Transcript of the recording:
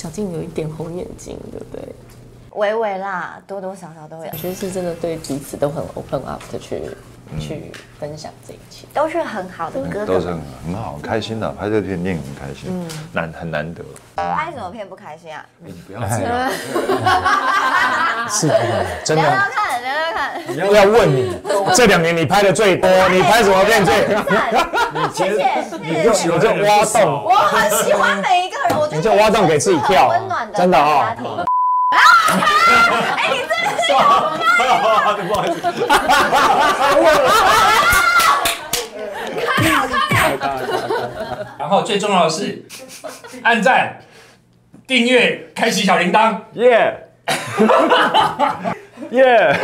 小静有一点红眼睛，对不对？微微啦，多多少少都有我，觉得是真的对彼此都很 open up 的去、去分享这一切。都是很好的哥哥们。都是很很好，很开心的，拍这个片电影很开心，嗯难很难得。拍什么片不开心啊？你不要这样，是的，真的。要问你，这两年你拍的最多，你拍什么片最？谢谢，谢谢。你就挖洞，我很喜欢每一个人，我觉得你就挖洞给自己跳温暖的真的哦家庭。哎，你真的是 有不好意思，然后最重要的是，按赞、订阅、开启小铃铛。耶耶。